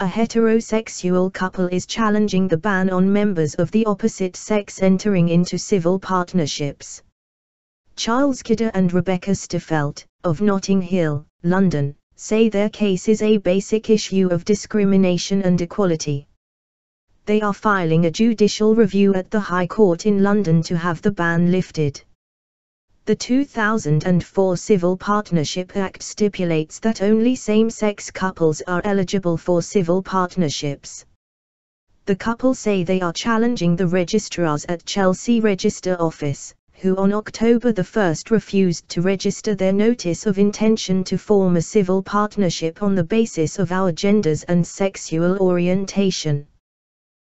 a heterosexual couple is challenging the ban on members of the opposite sex entering into civil partnerships. Charles Keidan and Rebecca Steinfeld, of Notting Hill, London, say their case is a basic issue of discrimination and equality. They are filing a judicial review at the High Court in London to have the ban lifted. The 2004 Civil Partnership Act stipulates that only same-sex couples are eligible for civil partnerships. The couple say they are challenging the registrars at Chelsea Register Office, who on October 1 refused to register their notice of intention to form a civil partnership on the basis of our genders and sexual orientation.